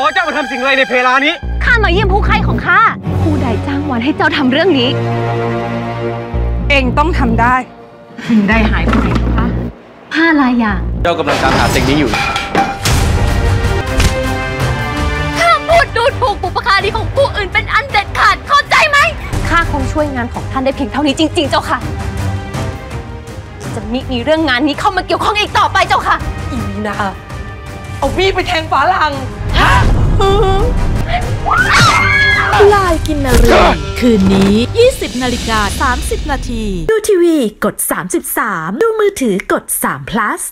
อ๋อเจ้ามาทำสิ่งอะไรในเพลานี้ ข้ามาเยี่ยมผู้ใครของข้า ผู้ใดจ้างวานให้เจ้าทำเรื่องนี้ เองต้องทำได้ถึงได้หายไปไหนคะผ้าลายอย่าง เจ้ากำลังตามหาสิ่งนี้อยู่ข้าพูดดูถูกบุปการีของผู้อื่นเป็นอันเด็ดขาดเข้าใจไหมข้าคงช่วยงานของท่านได้เพียงเท่านี้จริง ๆ เจ้าค่ะ จะมิมีเรื่องงานนี้เข้ามาเกี่ยวข้องอีกต่อไปเจ้าค่ะ อีวีนา เอามีดไปแทงฝาลังลายกินนรีคืนนี้ 20 นาฬิกา 30 นาที ดูทีวีกด 33 ดูมือถือกด3 plus